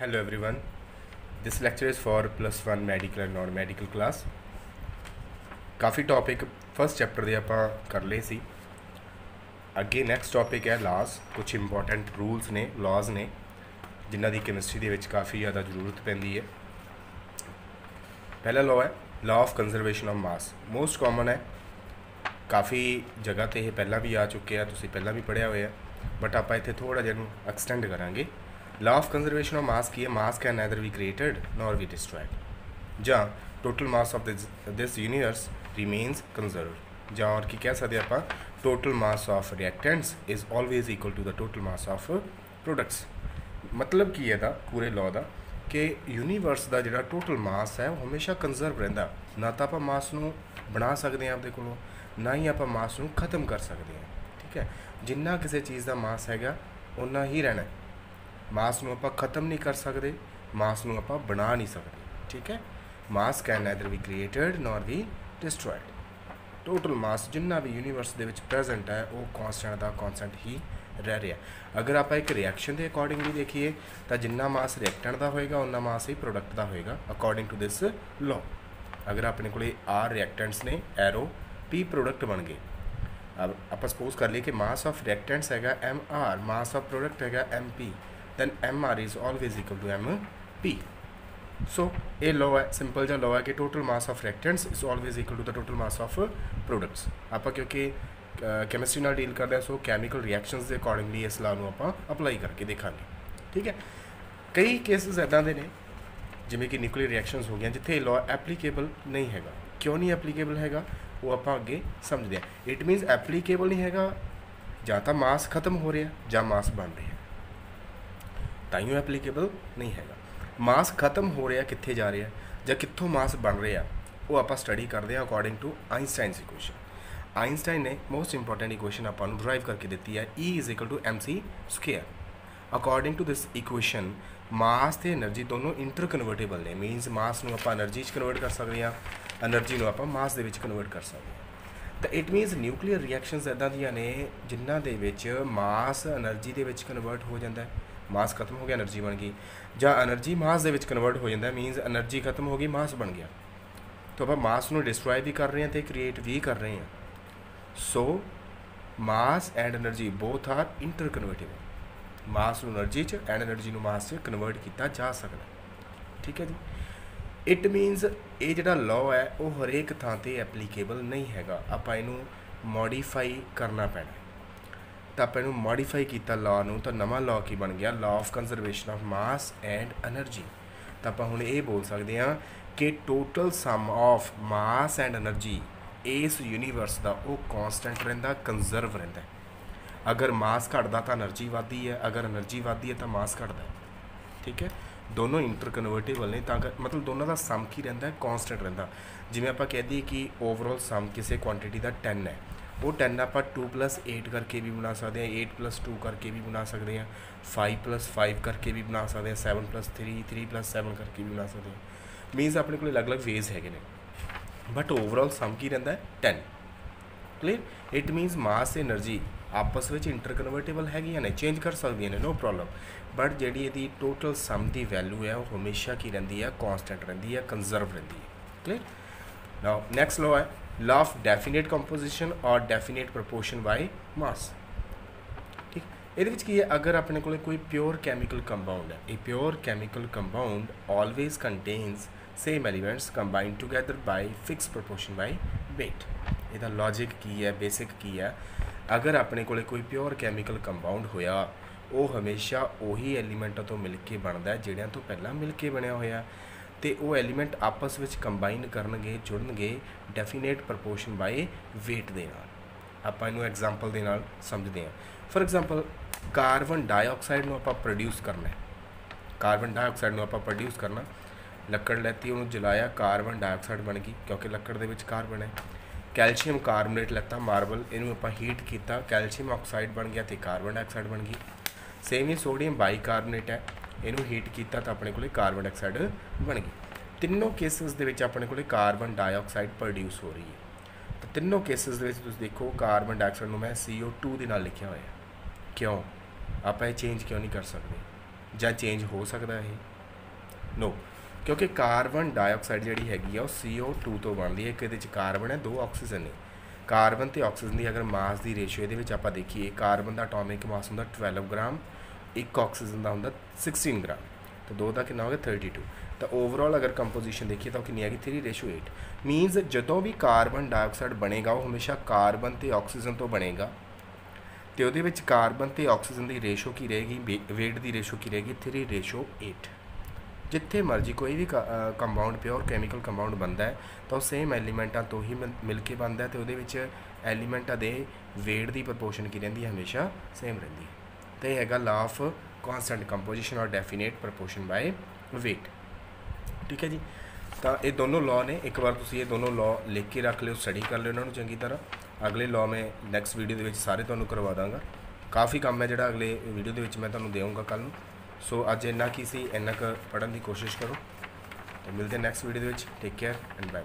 Hello, everyone. This lecture is for plus 1 medical and non medical class. ਕਾਫੀ topic first chapter ਦੇ ਆਪਾਂ ਕਰ ਲਏ ਸੀ ਅੱਗੇ ਨੈਕਸਟ ਟੌਪਿਕ ਹੈ ਲਾਜ਼ ਕੁਝ ਇੰਪੋਰਟੈਂਟ ਰੂਲਸ ਨੇ ਲਾਜ਼ ਨੇ ਜਿਨ੍ਹਾਂ ਦੀ ਕੈਮਿਸਟਰੀ ਦੇ ਵਿੱਚ ਕਾਫੀ ਜ਼ਿਆਦਾ ਜ਼ਰੂਰਤ ਪੈਂਦੀ ਹੈ ਪਹਿਲਾ ਲਾਅ ਹੈ law of conservation of mass most common ਹੈ ਕਾਫੀ ਜਗ੍ਹਾ ਤੇ ਇਹ ਪਹਿਲਾਂ ਵੀ ਆ ਚੁੱਕੇ ਆ ਤੁਸੀਂ ਪਹਿਲਾਂ ਵੀ ਪੜ੍ਹਿਆ ਹੋਇਆ ਬਟ ਆਪਾਂ ਇੱਥੇ ਥੋੜਾ ਜਿਹਾ ਨੂੰ ਐਕਸਟੈਂਡ ਕਰਾਂਗੇ law of conservation of mass ਕੀ ਹੈ mass can neither be created nor be destroyed ਜਾਂ total mass of this this universe remains conserved ਜਾਂ ਔਰ ਕੀ ਕਹਿ ਸਕਦੇ ਆਪਾਂ total mass of reactants is always equal to the total mass of products ਮਤਲਬ ਕੀ ਹੈ ਦਾ ਪੂਰੇ ਲਾਅ ਦਾ ਕਿ ਯੂਨੀਵਰਸ ਦਾ ਜਿਹੜਾ ਟੋਟਲ ਮਾਸ ਹੈ ਉਹ ਹਮੇਸ਼ਾ ਕੰਜ਼ਰਵ ਰਹਿੰਦਾ ਨਾ ਤਾਂ ਆਪਾਂ ਮਾਸ ਨੂੰ ਬਣਾ ਸਕਦੇ ਹਾਂ ਆਪਦੇ ਕੋਲੋਂ ਨਾ ਹੀ ਆਪਾਂ ਮਾਸ ਨੂੰ ਖਤਮ ਕਰ ਸਕਦੇ ਹਾਂ ਠੀਕ ਹੈ ਜਿੰਨਾ ਕਿਸੇ ਚੀਜ਼ ਦਾ ਮਾਸ ਹੈਗਾ ਉਨਾ ਹੀ ਰਹਿਣਾ ਮਾਸ ਨੂੰ ਆਪਾਂ ਖਤਮ ਨਹੀਂ ਕਰ ਸਕਦੇ, ਮਾਸ ਨੂੰ ਆਪਾਂ ਬਣਾ ਨਹੀਂ ਸਕਦੇ, ਠੀਕ ਹੈ? Mass can neither be created nor be destroyed total mass ਜਿੰਨਾ ਵੀ ਯੂਨੀਵਰਸ ਦੇ ਵਿੱਚ ਪ੍ਰੈਜ਼ੈਂਟ ਹੈ, ਉਹ ਕਨਸਟੈਂਟ ਦਾ ਕਨਸਟੈਂਟ ਹੀ ਰਹਿ ਰਿਹਾ। ਅਗਰ ਆਪਾਂ ਇੱਕ ਰਿਐਕਸ਼ਨ ਦੇ ਅਕੋਰਡਿੰਗਲੀ ਦੇਖੀਏ, ਤਾਂ ਜਿੰਨਾ ਮਾਸ ਰਿਐਕਟੈਂਟ ਦਾ ਹੋਏਗਾ ਉਨਾ ਮਾਸ ਹੀ ਪ੍ਰੋਡਕਟ ਦਾ ਹੋਏਗਾ ਅਕੋਰਡਿੰਗ ਟੂ ਦਿਸ ਲਾਅ ਅਗਰ ਆਪਣੇ ਕੋਲੇ ਆਰ ਰਿਐਕਟੈਂਟਸ ਨੇ ਐਰੋ ਪੀ ਪ੍ਰੋਡਕਟ ਬਣ ਗਏ। ਅਬ ਆਪਾਂ ਸਪੋਜ਼ ਕਰ ਲਈਏ ਕਿ ਮਾਸ ਆਫ ਰਿਐਕਟੈਂਟਸ ਹੈਗਾ M R mass of product ਹੈਗਾ M P then mr is always equal to mp so ਇਹ law ਹੈ ਸਿੰਪਲ ਜਿਹਾ law ਹੈ ਕਿ total mass of reactants is always equal to the total mass of products ਆਪਾਂ ਕਿਉਂਕਿ chemistry ਨਾਲ deal ਕਰਦੇ ਹਾਂ ਸੋ ਕੈਮੀਕਲ ਰਿਐਕਸ਼ਨਸ ਦੇ ਅਕੋਰਡਿੰਗਲੀ ਇਸ law ਨੂੰ ਆਪਾਂ ਅਪਲਾਈ ਕਰਕੇ ਦੇਖਾਂਗੇ ਠੀਕ ਹੈ ਕਈ ਕੇਸਸ ਐਦਾਂ ਦੇ ਨੇ, ਜਿਵੇਂ ਕਿ ਨਿਊਕਲੀਅਰ ਰਿਐਕਸ਼ਨਸ ਹੋ ਗਈਆਂ, ਜਿੱਥੇ ਇਹ law ਐਪਲੀਕੇਬਲ ਨਹੀਂ ਹੈਗਾ। ਕਿਉਂ ਨਹੀਂ ਐਪਲੀਕੇਬਲ ਹੈਗਾ? ਉਹ ਆਪਾਂ ਅੱਗੇ ਸਮਝਦੇ ਹਾਂ। ਇਟ ਮੀਨਸ ਐਪਲੀਕੇਬਲ ਨਹੀਂ ਹੈਗਾ, ਜਾਂ ਤਾਂ ਮਾਸ ਖਤਮ ਹੋ ਰਿਹਾ ਜਾਂ ਮਾਸ ਬਣ ਰਿਹਾ। ਤਾਂ ਹੀ ਉਹ ਐਪਲੀਕੇਬਲ ਨਹੀਂ ਹੈਗਾ। ਮਾਸ ਖਤਮ ਹੋ ਰਿਹਾ ਕਿੱਥੇ ਜਾ ਰਿਹਾ, ਜਾਂ ਕਿੱਥੋਂ ਮਾਸ ਬਣ ਰਿਹਾ ਉਹ ਆਪਾਂ ਸਟੱਡੀ ਕਰਦੇ ਹਾਂ according to Einstein's equation Einstein ਨੇ ਮੋਸਟ ਇੰਪੋਰਟੈਂਟ ਇਕੁਏਸ਼ਨ ਆਪਾਂ ਨੂੰ ਡਰਾਈਵ ਕਰਕੇ ਦਿੱਤੀ ਹੈ E mc2 according to this equation mass ਤੇ એનર્ਜੀ ਦੋਨੋਂ ਇੰਟਰ ਕਨਵਰਟੇਬਲ ਨੇ ਮੀਨਸ ਮਾਸ ਨੂੰ ਆਪਾਂ એનર્ਜੀ 'ਚ ਕਨਵਰਟ ਕਰ ਸਕਦੇ ਹਾਂ એનર્ਜੀ ਨੂੰ ਆਪਾਂ ਮਾਸ ਦੇ ਵਿੱਚ ਕਨਵਰਟ ਕਰ ਸਕਦੇ ਹਾਂ। ਤਾਂ ਇਟ ਮੀਨਸ ਨਿਊਕਲੀਅਰ ਰਿਐਕਸ਼ਨਸ ਇਦਾਂ ਦੀਆਂ ਨੇ, ਜਿਨ੍ਹਾਂ ਦੇ ਵਿੱਚ ਮਾਸ એનર્ਜੀ ਦੇ ਵਿੱਚ ਕਨਵਰਟ ਹੋ ਜਾਂਦਾ ਹੈ। ਮਾਸ ਖਤਮ ਹੋ ਗਿਆ એનર્ਜੀ ਬਣ ਗਈ। ਜਾਂ એનર્ਜੀ ਮਾਸ ਦੇ ਵਿੱਚ ਕਨਵਰਟ ਹੋ ਜਾਂਦਾ ਮੀਨਸ એનર્ਜੀ ਖਤਮ ਹੋ ਗਈ, ਮਾਸ ਬਣ ਗਿਆ। ਤਾਂ ਆਪਾਂ ਮਾਸ ਨੂੰ ਡਿਸਟਰੋਏ ਵੀ ਕਰ ਰਹੇ ਹਾਂ ਤੇ ਕ੍ਰੀਏਟ ਵੀ ਕਰ ਰਹੇ ਹਾਂ। So mass and energy both are interconvertible mass ਨੂੰ એનર્ਜੀ ਚ ਐਂਡ એનર્ਜੀ ਨੂੰ ਮਾਸ ਚ ਕਨਵਰਟ ਕੀਤਾ ਜਾ ਸਕਦਾ। ਠੀਕ ਹੈ ਜੀ? ਇਟ ਮੀਨਸ ਇਹ ਜਿਹੜਾ ਲਾਅ ਹੈ, ਉਹ ਹਰੇਕ ਥਾਂ ਤੇ ਐਪਲੀਕੇਬਲ ਨਹੀਂ ਹੈਗਾ। ਆਪਾਂ ਇਹਨੂੰ ਮੋਡੀਫਾਈ ਕਰਨਾ ਪੈਣਾ। ਤਾਂ ਆਪਾਂ ਇਹਨੂੰ ਮੋਡੀਫਾਈ ਕੀਤਾ ਲਾਅ ਨੂੰ, ਤਾਂ ਨਵਾਂ ਲਾਅ ਕੀ ਬਣ ਗਿਆ? Law of conservation of mass and energy ਤਾਂ ਆਪਾਂ ਹੁਣ ਇਹ ਬੋਲ ਸਕਦੇ ਹਾਂ ਕਿ total sum of mass and energy ਇਸ ਯੂਨੀਵਰਸ ਦਾ ਉਹ ਕਨਸਟੈਂਟ ਰਹਿੰਦਾ ਕੰਜ਼ਰਵ ਰਹਿੰਦਾ। ਅਗਰ ਮਾਸ ਘਟਦਾ ਤਾਂ એનર્ਜੀ ਵਧਦੀ ਹੈ, ਅਗਰ એનર્ਜੀ ਵਧਦੀ ਹੈ ਤਾਂ ਮਾਸ ਘਟਦਾ ਹੈ। ਠੀਕ ਹੈ? ਦੋਨੋਂ ਇੰਟਰਕਨਵਰਟੇਬਲ ਨੇ, ਤਾਂ ਮਤਲਬ ਦੋਨਾਂ ਦਾ ਸਮ ਕੀ ਰਹਿੰਦਾ ਹੈ? ਕਨਸਟੈਂਟ ਰਹਿੰਦਾ। ਜਿਵੇਂ ਆਪਾਂ ਕਹਿ ਦਈਏ ਕਿ ਓਵਰਆਲ ਸਮ ਕਿਸੇ ਕੁਆਂਟੀਟੀ ਦਾ 10 ਹੈ। ਉਹ 10 ਆਪਾਂ 2 8 ਕਰਕੇ ਵੀ ਬਣਾ ਸਕਦੇ ਹਾਂ 8 2 ਕਰਕੇ ਵੀ ਬਣਾ ਸਕਦੇ ਹਾਂ 5 5 ਕਰਕੇ ਵੀ ਬਣਾ ਸਕਦੇ ਹਾਂ 7 3 3 7 ਕਰਕੇ ਵੀ ਬਣਾ ਸਕਦੇ ਹਾਂ। ਮੀਨਸ ਆਪਣੇ ਕੋਲ ਅਲੱਗ-ਅਲੱਗ ਵੇਜ਼ ਹੈਗੇ ਨੇ। ਬਟ ਓਵਰਆਲ ਸਮ ਕੀ ਰਹਿੰਦਾ ਹੈ? 10 clear it means mass energy ਆਪਸ ਵਿੱਚ ਇੰਟਰਕਨਵਰਟੇਬਲ ਹੈਗੀਆਂ ਨੇ ਚੇਂਜ ਕਰ ਸਕਦੀਆਂ ਨੇ ਨੋ ਪ੍ਰੋਬਲਮ ਬਟ ਜਿਹੜੀ ਇਹਦੀ ਟੋਟਲ ਸਮ ਦੀ ਵੈਲਿਊ ਹੈ, ਉਹ ਹਮੇਸ਼ਾ ਕੀ ਰਹਿੰਦੀ ਹੈ? ਕਾਂਸਟੈਂਟ ਰਹਿੰਦੀ ਹੈ ਕੰਜ਼ਰਵ ਰਹਿੰਦੀ ਹੈ। ਕਲੀਅਰ ਨਾਓ ਨੈਕਸਟ ਲਾਅ ਹੈ law of definite composition or definite proportion by mass. ਠੀਕ ਇਹਦੇ ਵਿੱਚ ਕੀ ਹੈ ਅਗਰ ਆਪਣੇ ਕੋਲੇ ਕੋਈ ਪਿਓਰ ਕੈਮੀਕਲ ਕੰਪਾਊਂਡ ਹੈ ਇਹ pure chemical compound always contains same elements combined together by fix proportion by weight. ਇਹਦਾ ਲੌਜੀਕ ਕੀ ਹੈ ਬੇਸਿਕ ਕੀ ਹੈ ਅਗਰ ਆਪਣੇ ਕੋਲੇ ਕੋਈ ਪਿਓਰ ਕੈਮੀਕਲ ਕੰਪਾਊਂਡ ਹੋਇਆ ਉਹ ਹਮੇਸ਼ਾ ਉਹੀ ਐਲੀਮੈਂਟਾਂ ਤੋਂ ਮਿਲ ਕੇ ਬਣਦਾ ਜਿਹੜਿਆਂ ਤੋਂ ਪਹਿਲਾਂ ਮਿਲ ਕੇ ਬਣਿਆ ਹੋਇਆ ਤੇ ਉਹ ਐਲੀਮੈਂਟ ਆਪਸ ਵਿੱਚ ਕੰਬਾਈਨ ਕਰਨਗੇ, ਜੁੜਨਗੇ, ਡੈਫੀਨੇਟ ਪ੍ਰੋਪੋਰਸ਼ਨ ਬਾਈ weight ਦੇ ਨਾਲ। ਆਪਾਂ ਇਹਨੂੰ ਐਗਜ਼ਾਮਪਲ ਦੇ ਨਾਲ ਸਮਝਦੇ ਹਾਂ। ਫੋਰ ਐਗਜ਼ਾਮਪਲ ਕਾਰਬਨ ਡਾਈਆਕਸਾਈਡ ਨੂੰ ਆਪਾਂ ਪ੍ਰੋਡਿਊਸ ਕਰਨਾ ਹੈ। ਕਾਰਬਨ ਡਾਈਆਕਸਾਈਡ ਨੂੰ ਆਪਾਂ ਪ੍ਰੋਡਿਊਸ ਕਰਨਾ। ਲੱਕੜ ਲੈਤੀ, ਉਹਨੂੰ ਜਲਾਇਆ ਕਾਰਬਨ ਡਾਈਆਕਸਾਈਡ ਬਣ ਗਈ, ਕਿਉਂਕਿ ਲੱਕੜ ਦੇ ਵਿੱਚ ਕਾਰਬਨ ਹੈ। ਕੈਲਸ਼ੀਅਮ ਕਾਰਬੋਨੇਟ ਲੈਤਾ ਮਾਰਬਲ ਇਹਨੂੰ ਆਪਾਂ ਹੀਟ ਕੀਤਾ, ਕੈਲਸ਼ੀਅਮ ਆਕਸਾਈਡ ਬਣ ਗਿਆ ਤੇ ਕਾਰਬਨ ਡਾਈਆਕਸਾਈਡ ਬਣ ਗਈ। ਸੇਮ ਹੀ ਸੋਡੀਅਮ ਬਾਈਕਾਰਬੋਨੇਟ ਹੈ। ਇਹਨੂੰ ਹੀਟ ਕੀਤਾ ਤਾਂ ਆਪਣੇ ਕੋਲੇ ਕਾਰਬਨ ਡਾਈਆਕਸਾਈਡ ਬਣ ਗਈ। ਤਿੰਨੋਂ ਕੇਸਿਸ ਦੇ ਵਿੱਚ ਆਪਣੇ ਕੋਲੇ ਕਾਰਬਨ ਡਾਈਆਕਸਾਈਡ ਪ੍ਰੋਡਿਊਸ ਹੋ ਰਹੀ ਹੈ। ਤਾਂ ਤਿੰਨੋਂ ਕੇਸਿਸ ਦੇ ਵਿੱਚ ਤੁਸੀਂ ਦੇਖੋ ਕਾਰਬਨ ਡਾਈਆਕਸਾਈਡ ਨੂੰ ਮੈਂ CO2 ਦੇ ਨਾਲ ਲਿਖਿਆ ਹੋਇਆ ਕਿਉਂ? ਆਪਾਂ ਇਹ ਚੇਂਜ ਕਿਉਂ ਨਹੀਂ ਕਰ ਸਕਦੇ? ਜਾਂ ਚੇਂਜ ਹੋ ਸਕਦਾ ਇਹ? ਨੋ ਕਿਉਂਕਿ ਕਾਰਬਨ ਡਾਈਆਕਸਾਈਡ ਜਿਹੜੀ ਹੈਗੀ ਆ ਉਹ CO2 ਤੋਂ ਬਣਦੀ ਹੈ। ਇੱਕ ਇਹਦੇ ਵਿੱਚ ਕਾਰਬਨ ਹੈ, ਦੋ ਆਕਸੀਜਨ ਨੇ। ਕਾਰਬਨ ਤੇ ਆਕਸੀਜਨ ਦੀ ਅਗਰ ਮਾਸ ਦੀ ਰੇਸ਼ੋ ਇਹਦੇ ਵਿੱਚ ਆਪਾਂ ਦੇਖੀਏ ਕਾਰਬਨ ਦਾ ਐਟੋਮਿਕ ਮਾਸ ਹੁੰਦਾ 12 ਗ੍ਰਾਮ ਇੱਕ ਆਕਸੀਜਨ ਦਾ ਹੁੰਦਾ 16 ਗ੍ਰਾਮ, ਤਾਂ ਦੋ ਦਾ ਕਿੰਨਾ ਹੋ ਗਿਆ 32 ਤਾਂ ਓਵਰਆਲ ਅਗਰ ਕੰਪੋਜੀਸ਼ਨ ਦੇਖੀਏ ਤਾਂ ਉਹ ਕਿੰਨੀ ਆ ਗਈ? 3:8 ਮੀਨਸ ਜਦੋਂ ਵੀ ਕਾਰਬਨ ਡਾਈਆਕਸਾਈਡ ਬਣੇਗਾ, ਉਹ ਹਮੇਸ਼ਾ ਕਾਰਬਨ ਤੇ ਆਕਸੀਜਨ ਤੋਂ ਬਣੇਗਾ, ਤੇ ਉਹਦੇ ਵਿੱਚ ਕਾਰਬਨ ਤੇ ਆਕਸੀਜਨ ਦੀ ਰੇਸ਼ੋ ਕੀ ਰਹੇਗੀ? weight ਦੀ ਰੇਸ਼ੋ ਕੀ ਰਹੇਗੀ? 3:8 ਜਿੱਥੇ ਮਰਜ਼ੀ ਕੋਈ ਵੀ ਕੰਪਾਊਂਡ ਪਿਓਰ ਕੈਮੀਕਲ ਕੰਪਾਊਂਡ ਬਣਦਾ ਹੈ, ਤਾਂ ਉਹ ਸੇਮ ਐਲੀਮੈਂਟਾਂ ਤੋਂ ਹੀ ਮਿਲ- ਮਿਲ ਕੇ ਬਣਦਾ ਹੈ, ਤੇ ਉਹਦੇ ਵਿੱਚ ਐਲੀਮੈਂਟਾਂ ਦੇ weight ਦੀ ਪ੍ਰੋਪੋਰਸ਼ਨ ਕੀ ਰਹਿੰਦੀ ਹੈ? ਹਮੇਸ਼ਾ ਸੇਮ ਰਹਿੰਦੀ ਹੈ। ਤੇ ਇਹ ਹੈਗਾ ਲਾ ਆਫ ਕਨਸਟੈਂਟ ਕੰਪੋਜੀਸ਼ਨ ਔਰ ਡੈਫੀਨੇਟ ਪ੍ਰੋਪੋਰਸ਼ਨ ਬਾਈ weight. ਠੀਕ ਹੈ ਜੀ? ਤਾਂ ਇਹ ਦੋਨੋਂ ਲਾਅ ਨੇ। ਇੱਕ ਵਾਰ ਤੁਸੀਂ ਇਹ ਦੋਨੋਂ ਲਾਅ ਲਿਖ ਕੇ ਰੱਖ ਲਿਓ ਸਟੱਡੀ ਕਰ ਲਿਓ ਇਹਨਾਂ ਨੂੰ ਚੰਗੀ ਤਰ੍ਹਾਂ। ਅਗਲੇ ਲਾਅ ਮੈਂ ਨੈਕਸਟ ਵੀਡੀਓ ਦੇ ਵਿੱਚ ਸਾਰੇ ਤੁਹਾਨੂੰ ਕਰਵਾ ਦਾਂਗਾ। ਕਾਫੀ ਕੰਮ ਹੈ ਜਿਹੜਾ ਅਗਲੇ ਵੀਡੀਓ ਦੇ ਵਿੱਚ ਮੈਂ ਤੁਹਾਨੂੰ ਦੇਵਾਂਗਾ ਕੱਲ ਨੂੰ। ਸੋ ਅੱਜ ਇੰਨਾ ਕੀ ਸੀ, ਇੰਨਾ ਕੁ ਪੜ੍ਹਨ ਦੀ ਕੋਸ਼ਿਸ਼ ਕਰੋ। ਤੇ ਮਿਲਦੇ ਨੈਕਸਟ ਵੀਡੀਓ ਦੇ ਵਿੱਚ। Take care and bye